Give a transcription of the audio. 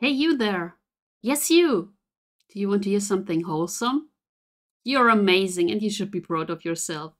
Hey, you there. Yes, you. Do you want to hear something wholesome? You're amazing and you should be proud of yourself.